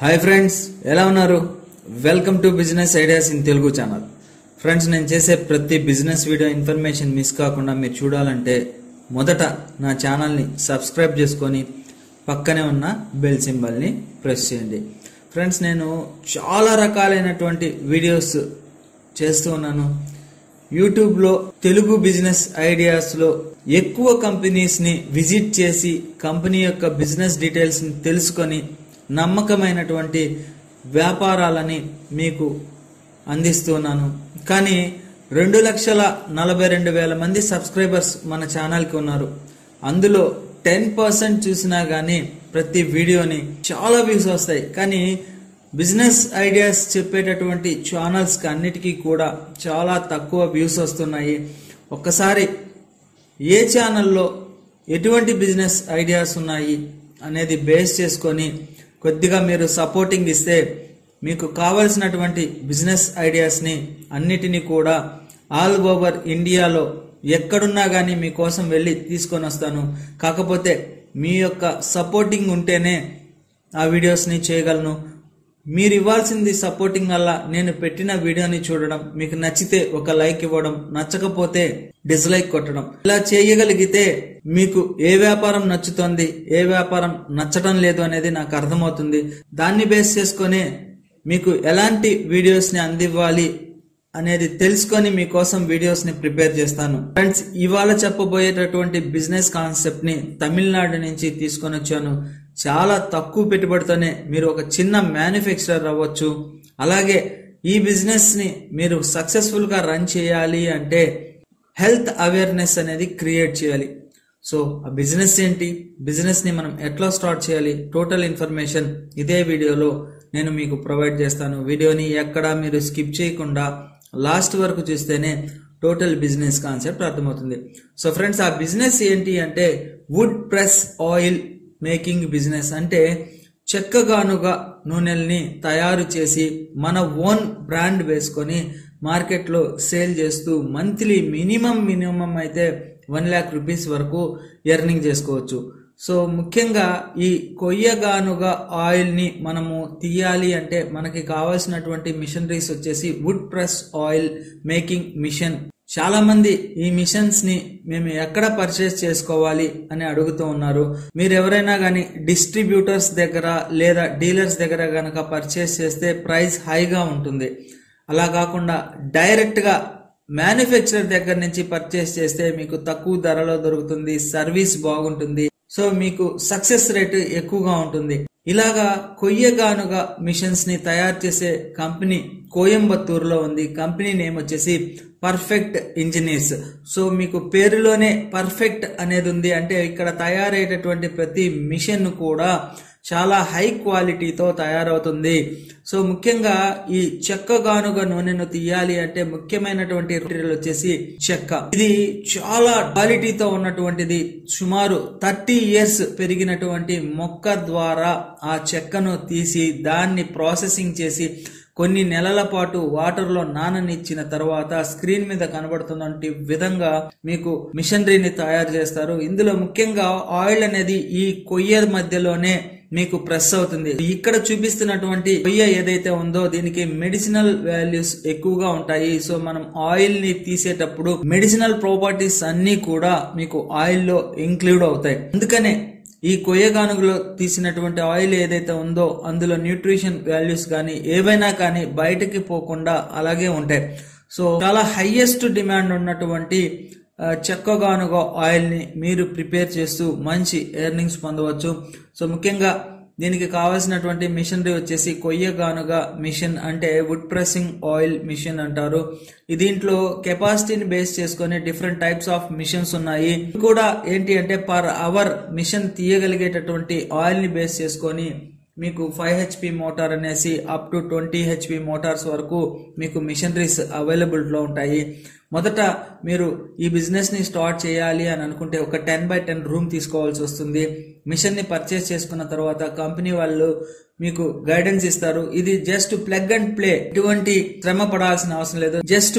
Hi friends ఎలా ఉన్నారు? Welcome to business ideas in Telugu channel friends నేను చేసే ప్రతి బిజినెస్ వీడియో ఇన్ఫర్మేషన్ మిస్ కాకుండా మీరు చూడాలంటే మొదట నా ఛానల్ని సబ్స్క్రైబ్ చేసుకొని పక్కనే ఉన్న బెల్ సింబల్ని ప్రెస్ చేయండి. ఫ్రెండ్స్ నేను చాలా రకాలైనటువంటి వీడియోస్ చేస్తూ ఉన్నాను. యూట్యూబ్లో తెలుగు బిజినెస్ ఐడియాస్లో ఎక్కువ కంపెనీస్ని విజిట్ చేసి కంపెనీ యొక్క బిజినెస్ డీటెయిల్స్ని తెలుసుకొని నమ్మకమైనటువంటి వ్యాపారాలని మీకు అందిస్తున్నాను. కానీ రెండు లక్షల నలభై రెండు వేల మంది సబ్స్క్రైబర్స్ మన ఛానల్కి ఉన్నారు. అందులో టెన్ పర్సెంట్ చూసినా కానీ ప్రతి వీడియోని చాలా వ్యూస్ వస్తాయి. కానీ బిజినెస్ ఐడియాస్ చెప్పేటటువంటి ఛానల్స్కి అన్నిటికీ కూడా చాలా తక్కువ వ్యూస్ వస్తున్నాయి. ఒక్కసారి ఏ ఛానల్లో ఎటువంటి బిజినెస్ ఐడియాస్ ఉన్నాయి అనేది బేస్ చేసుకొని కొద్దిగా మీరు సపోర్టింగ్ ఇస్తే మీకు కావలసినటువంటి బిజినెస్ ఐడియాస్ని అన్నిటినీ కూడా ఆల్ ఓవర్ ఇండియాలో ఎక్కడున్నా కానీ మీకోసం వెళ్ళి తీసుకొని వస్తాను. కాకపోతే మీ యొక్క సపోర్టింగ్ ఉంటేనే ఆ వీడియోస్ని చేయగలను. మీరు ఇవ్వాల్సింది సపోర్టింగ్ వల్ల నేను పెట్టిన వీడియోని చూడడం మీకు నచ్చితే ఒక లైక్ ఇవ్వడం నచ్చకపోతే డిస్లైక్ కొట్టడం. ఇలా చేయగలిగితే మీకు ఏ వ్యాపారం నచ్చుతోంది ఏ వ్యాపారం నచ్చటం లేదు అనేది నాకు అర్థమవుతుంది. దాన్ని బేస్ చేసుకొని మీకు ఎలాంటి వీడియోస్ని అందివ్వాలి అనేది తెలుసుకొని మీకోసం వీడియోస్ని ప్రిపేర్ చేస్తాను. ఫ్రెండ్స్ ఇవాళ చెప్పబోయేటటువంటి బిజినెస్ కాన్సెప్ట్ని తమిళనాడు నుంచి తీసుకొని వచ్చాను. చాలా తక్కువ పెట్టుబడితోనే మీరు ఒక చిన్న మ్యానుఫ్యాక్చరర్ అవ్వచ్చు. అలాగే ఈ బిజినెస్ని మీరు సక్సెస్ఫుల్గా రన్ చేయాలి అంటే హెల్త్ అవేర్నెస్ అనేది క్రియేట్ చేయాలి. సో ఆ బిజినెస్ ఏంటి? బిజినెస్ని మనం ఎట్లా స్టార్ట్ చేయాలి? టోటల్ ఇన్ఫర్మేషన్ ఇదే వీడియోలో నేను మీకు ప్రొవైడ్ చేస్తాను. వీడియోని ఎక్కడ మీరు స్కిప్ చేయకుండా లాస్ట్ వరకు చూస్తేనే టోటల్ బిజినెస్ కాన్సెప్ట్ అర్థమవుతుంది. సో ఫ్రెండ్స్ ఆ బిజినెస్ ఏంటి అంటే wood press oil making business అంటే చెక్కగానుగా నూనెల్ని తయారు చేసి మన ఓన్ బ్రాండ్ వేసుకొని మార్కెట్లో సేల్ చేస్తూ మంత్లీ మినిమం మినిమం అయితే వన్ ల్యాక్ రూపీస్ వరకు ఎర్నింగ్ చేసుకోవచ్చు. సో ముఖ్యంగా ఈ కొయ్యగానుగా ఆయిల్ని మనము తీయాలి అంటే మనకి కావాల్సినటువంటి మిషనరీస్ వచ్చేసి wood press oil making machine. చాలా మంది ఈ మిషన్స్ని మేము ఎక్కడ పర్చేస్ చేసుకోవాలి అని అడుగుతూ ఉన్నారు. మీరు ఎవరైనా కానీ డిస్ట్రిబ్యూటర్స్ దగ్గర లేదా డీలర్స్ దగ్గర గనక పర్చేస్ చేస్తే ప్రైస్ హైగా ఉంటుంది. అలా కాకుండా డైరెక్ట్గా మ్యానుఫ్యాక్చరర్ దగ్గర నుంచి పర్చేస్ చేస్తే మీకు తక్కువ ధరలో దొరుకుతుంది సర్వీస్ బాగుంటుంది. సో మీకు సక్సెస్ రేట్ ఎక్కువగా ఉంటుంది. ఇలాగా కొయ్యగానుగా మిషన్స్ని తయారు చేసే కంపెనీ కోయంబత్తూరులో ఉంది. కంపెనీ నేమ్ వచ్చేసి పర్ఫెక్ట్ ఇంజనీర్స్ సో మీకు పేరులోనే పర్ఫెక్ట్ అనేది ఉంది. అంటే ఇక్కడ తయారయ్యేటటువంటి ప్రతి మిషన్ కూడా చాలా హై క్వాలిటీతో తయారవుతుంది. సో ముఖ్యంగా ఈ చెక్క గానుగ నూనెను తీయాలి అంటే ముఖ్యమైనటువంటి మెటీరియల్ వచ్చేసి చెక్క. ఇది చాలా క్వాలిటీతో ఉన్నటువంటిది. సుమారు థర్టీ ఇయర్స్ పెరిగినటువంటి మొక్క ద్వారా ఆ చెక్కను తీసి దాన్ని ప్రాసెసింగ్ చేసి కొన్ని నెలల పాటు వాటర్లో నాననిచ్చిన తర్వాత స్క్రీన్ మీద కనబడుతున్నటువంటి విధంగా మీకు మిషనరీని తయారు చేస్తారు. ఇందులో ముఖ్యంగా ఆయిల్ అనేది ఈ కొయ్య మధ్యలోనే మీకు ప్రెస్ అవుతుంది. ఇక్కడ చూపిస్తున్నటువంటి కొయ్య ఏదైతే ఉందో దీనికి మెడిసినల్ వాల్యూస్ ఎక్కువగా ఉంటాయి. సో మనం ఆయిల్ని తీసేటప్పుడు మెడిసినల్ ప్రాపర్టీస్ అన్ని కూడా మీకు ఆయిల్లో ఇంక్లూడ్ అవుతాయి. అందుకనే ఈ కొయ్యగానుగులో తీసినటువంటి ఆయిల్ ఏదైతే ఉందో అందులో న్యూట్రిషన్ వాల్యూస్ కానీ ఏవైనా కానీ బయటకి పోకుండా అలాగే ఉంటాయి. సో చాలా హైయెస్ట్ డిమాండ్ ఉన్నటువంటి చెక్కగానుగ ఆయిల్ని మీరు ప్రిపేర్ చేస్తూ మంచి ఎర్నింగ్స్ పొందవచ్చు. సో ముఖ్యంగా దీనికి కావాల్సినటువంటి మిషనరీ వచ్చేసి కొయ్యగానుగా మిషన్ అంటే వుడ్ ప్రెస్సింగ్ ఆయిల్ మిషన్ అంటారు. దీంట్లో కెపాసిటీని బేస్ చేసుకుని డిఫరెంట్ టైప్స్ ఆఫ్ మిషన్స్ ఉన్నాయి. కూడా ఏంటి అంటే పర్ అవర్ మిషన్ తీయగలిగేటటువంటి ఆయిల్ని బేస్ చేసుకొని మీకు ఫైవ్ హెచ్పి మోటార్ అనేసి up to twenty HP motors వరకు మీకు మిషనరీస్ అవైలబుల్లో ఉంటాయి. మొదట మీరు ఈ బిజినెస్ని స్టార్ట్ చేయాలి అని అనుకుంటే ఒక టెన్ బై టెన్ రూమ్ తీసుకోవాల్సి వస్తుంది. మిషన్ని పర్చేస్ చేసుకున్న తర్వాత కంపెనీ వాళ్ళు మీకు గైడెన్స్ ఇస్తారు. ఇది జస్ట్ ప్లగ్ అండ్ ప్లే ఎటువంటి శ్రమ పడాల్సిన అవసరం లేదు. జస్ట్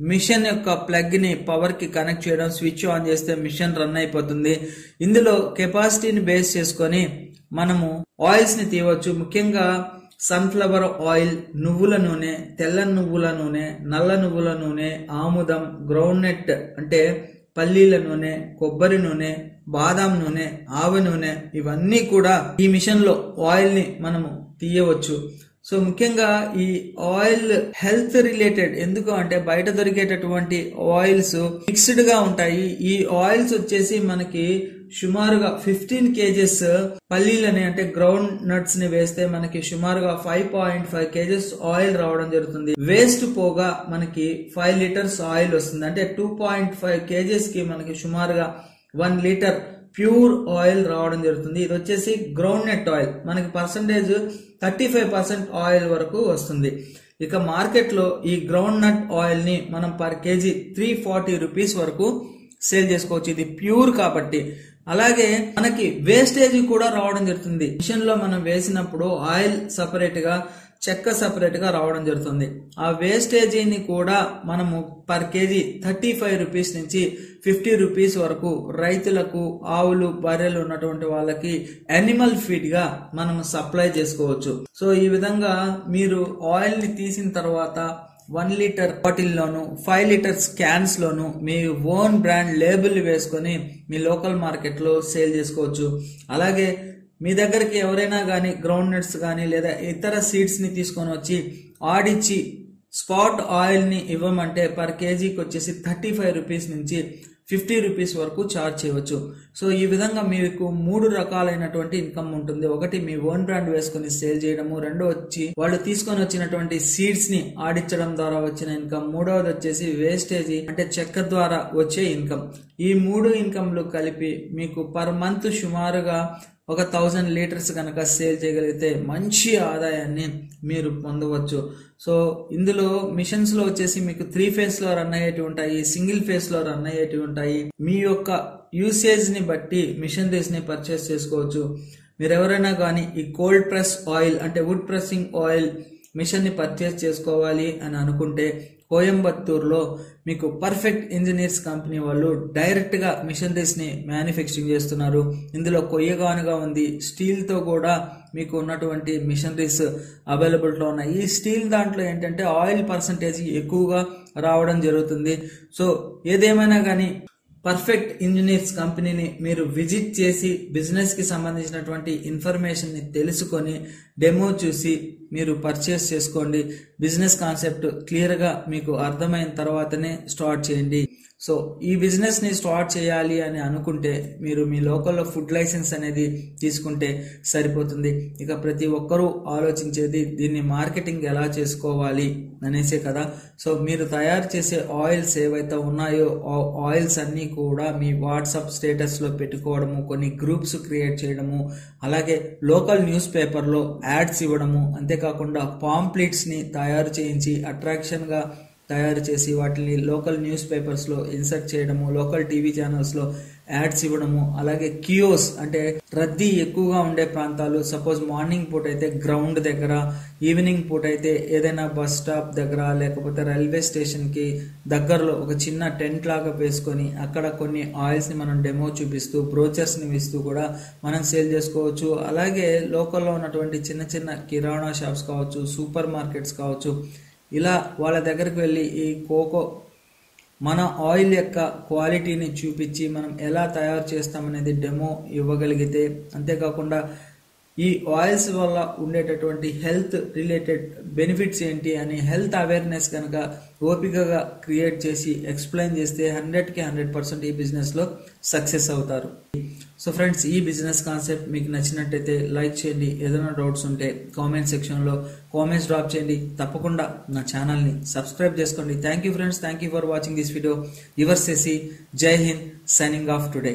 మిషన్ యొక్క ప్లగ్ని పవర్కి కనెక్ట్ చేయడం స్విచ్ ఆన్ చేస్తే మిషన్ రన్ అయిపోతుంది. ఇందులో కెపాసిటీని బేస్ చేసుకొని మనము ఆయిల్స్ని తీయవచ్చు. ముఖ్యంగా సన్ఫ్లవర్ ఆయిల్ నువ్వుల నూనె తెల్ల నువ్వుల నూనె నల్ల నువ్వుల నూనె ఆముదం గ్రౌండ్నట్ అంటే పల్లీల నూనె కొబ్బరి నూనె బాదాం నూనె ఆవ నూనె ఇవన్నీ కూడా ఈ మిషన్లో ఆయిల్ని మనము తీయవచ్చు. సో ముఖ్యంగా ఈ ఆయిల్ హెల్త్ రిలేటెడ్ ఎందుకు అంటే బయట దొరికేటటువంటి ఆయిల్స్ మిక్స్డ్గా ఉంటాయి. ఈ ఆయిల్స్ వచ్చేసి మనకి సుమారుగా ఫిఫ్టీన్ కేజెస్ పల్లీలని అంటే గ్రౌండ్ నట్స్ని వేస్తే మనకి సుమారుగా five point five kgs oil రావడం జరుగుతుంది. వేస్ట్ పోగా మనకి ఫైవ్ లీటర్స్ ఆయిల్ వస్తుంది. అంటే టూ పాయింట్ ఫైవ్ కేజెస్కి మనకి సుమారుగా వన్ లీటర్ ప్యూర్ ఆయిల్ రావడం జరుగుతుంది. ఇది వచ్చేసి గ్రౌండ్ నెట్ ఆయిల్ మనకి percentage thirty five percent oil వరకు వస్తుంది. ఇక మార్కెట్లో ఈ గ్రౌండ్ నట్ ఆయిల్ని మనం per kg three forty rupees వరకు సేల్ చేసుకోవచ్చు. ఇది ప్యూర్ కాబట్టి. అలాగే మనకి వేస్టేజ్ కూడా రావడం జరుగుతుంది. మిషన్లో మనం వేసినప్పుడు ఆయిల్ సపరేట్గా చెక్క సపరేట్గా రావడం జరుగుతుంది. ఆ వేస్టేజీని కూడా మనము per kg thirty five rupees నుంచి ఫిఫ్టీ రూపీస్ వరకు రైతులకు ఆవులు బర్రెలు ఉన్నటువంటి వాళ్ళకి యానిమల్ ఫీడ్గా మనం సప్లై చేసుకోవచ్చు. సో ఈ విధంగా మీరు ఆయిల్ని తీసిన తర్వాత వన్ లీటర్ బాటిల్లోను ఫైవ్ లీటర్స్ క్యాన్స్ లోను మీ ఓన్ బ్రాండ్ లేబుల్ వేసుకొని మీ లోకల్ మార్కెట్లో సేల్ చేసుకోవచ్చు. అలాగే మీ దగ్గరికి ఎవరైనా కానీ గ్రౌండ్ నట్స్ కానీ లేదా ఇతర సీడ్స్ని తీసుకొని వచ్చి ఆడిచ్చి స్పాట్ ఆయిల్ని ఇవ్వమంటే పర్ కేజీకి వచ్చేసి థర్టీ ఫైవ్ రూపీస్ నుంచి ఫిఫ్టీ రూపీస్ వరకు ఛార్జ్ చేయవచ్చు. సో ఈ విధంగా మీకు మూడు రకాలైనటువంటి ఇన్కమ్ ఉంటుంది. ఒకటి మీ ఓన్ బ్రాండ్ వేసుకొని సేల్ చేయడము. రెండో వచ్చి వాళ్ళు తీసుకొని వచ్చినటువంటి సీడ్స్ని ఆడించడం ద్వారా వచ్చిన ఇన్కమ్ మూడవది వచ్చేసి వేస్టేజ్ అంటే చెక్క ద్వారా వచ్చే ఇన్కమ్ ఈ మూడు ఇన్కమ్లు కలిపి మీకు పర్ మంత్ సుమారుగా ఒక థౌజండ్ లీటర్స్ కనుక సేల్ చేయగలిగితే మంచి ఆదాయాన్ని మీరు పొందవచ్చు. సో ఇందులో మిషన్స్లో వచ్చేసి మీకు త్రీ ఫేస్లో రన్ అయ్యేటివి ఉంటాయి సింగిల్ ఫేస్లో రన్ అయ్యేటివి ఉంటాయి. మీ యొక్క యూసేజ్ని బట్టి మిషనరీస్ని పర్చేస్ చేసుకోవచ్చు. మీరు ఎవరైనా కానీ ఈ కోల్డ్ ప్రెస్ ఆయిల్ అంటే వుడ్ ప్రెస్సింగ్ ఆయిల్ మిషన్ని పర్చేస్ చేసుకోవాలి అని అనుకుంటే కోయంబత్తూరులో మీకు పర్ఫెక్ట్ ఇంజనీర్స్ కంపెనీ వాళ్ళు డైరెక్ట్గా మిషనరీస్ని మ్యానుఫ్యాక్చరింగ్ చేస్తున్నారు. ఇందులో కొయ్యగానుగా ఉంది. స్టీల్తో కూడా మీకు ఉన్నటువంటి మిషనరీస్ అవైలబుల్గా ఉన్నాయి. ఈ స్టీల్ దాంట్లో ఏంటంటే ఆయిల్ పర్సంటేజ్ ఎక్కువగా రావడం జరుగుతుంది. సో ఏదేమైనా కానీ పర్ఫెక్ట్ ఇంజనీర్స్ కంపెనీని మీరు విజిట్ చేసి బిజినెస్కి సంబంధించినటువంటి ఇన్ఫర్మేషన్ని తెలుసుకొని డెమో చూసి మీరు పర్చేస్ చేసుకోండి. బిజినెస్ కాన్సెప్ట్ క్లియర్గా మీకు అర్థమైన తర్వాతనే స్టార్ట్ చేయండి. సో ఈ బిజినెస్ని స్టార్ట్ చేయాలి అని అనుకుంటే మీరు మీ లోకల్లో ఫుడ్ లైసెన్స్ అనేది తీసుకుంటే సరిపోతుంది. ఇక ప్రతి ఒక్కరూ ఆలోచించేది దీన్ని మార్కెటింగ్ ఎలా చేసుకోవాలి అనేసే కదా. సో మీరు తయారు చేసే ఆయిల్స్ ఏవైతే ఉన్నాయో ఆ ఆయిల్స్ అన్నీ కూడా మీ వాట్సాప్ స్టేటస్లో పెట్టుకోవడము కొన్ని గ్రూప్స్ క్రియేట్ చేయడము అలాగే లోకల్ న్యూస్ పేపర్లో యాడ్స్ ఇవ్వడము అంతేకాకుండా పాంప్లెట్స్ని తయారు చేయించి అట్రాక్షన్గా తయారు చేసి వాటిని లోకల్ న్యూస్ పేపర్స్లో ఇన్సర్ట్ చేయడము లోకల్ టీవీ ఛానల్స్లో యాడ్స్ ఇవ్వడము అలాగే కియోస్ అంటే రద్దీ ఎక్కువగా ఉండే ప్రాంతాలు సపోజ్ మార్నింగ్ పూట అయితే గ్రౌండ్ దగ్గర ఈవినింగ్ పూట అయితే ఏదైనా బస్ స్టాప్ దగ్గర లేకపోతే రైల్వే స్టేషన్కి దగ్గరలో ఒక చిన్న టెంట్ లాగా వేసుకొని అక్కడ కొన్ని ఆయిల్స్ని మనం డెమో చూపిస్తూ బ్రోచర్స్ని ఇస్తూ కూడా మనం సేల్ చేసుకోవచ్చు. అలాగే లోకల్లో ఉన్నటువంటి చిన్న చిన్న కిరాణా షాప్స్ కావచ్చు సూపర్ మార్కెట్స్ కావచ్చు ఇలా వాళ్ళ దగ్గరికి వెళ్ళి ఈ కోకో మన ఆయిల్ యొక్క క్వాలిటీని చూపించి మనం ఎలా తయారు చేస్తామనేది డెమో ఇవ్వగలిగితే అంతేకాకుండా ఈ ఆయిల్స్ వల్ల ఉండేటటువంటి హెల్త్ రిలేటెడ్ బెనిఫిట్స్ ఏంటి అని హెల్త్ అవేర్నెస్ కనుక ఓపికగా క్రియేట్ చేసి ఎక్స్ప్లెయిన్ చేస్తే హండ్రెడ్కి హండ్రెడ్ పర్సెంట్ ఈ బిజినెస్లో సక్సెస్ అవుతారు. సో ఫ్రెండ్స్ ఈ బిజినెస్ కాన్సెప్ట్ మీకు నచ్చినట్టయితే లైక్ చేయండి. ఏదైనా డౌట్స్ ఉంటే కామెంట్ సెక్షన్లో కామెంట్స్ డ్రాప్ చేయండి. తప్పకుండా నా ఛానల్ని సబ్స్క్రైబ్ చేసుకోండి. Thank you friends thank you for watching this video your సెసి జై హింద్ సైనింగ్ ఆఫ్ టుడే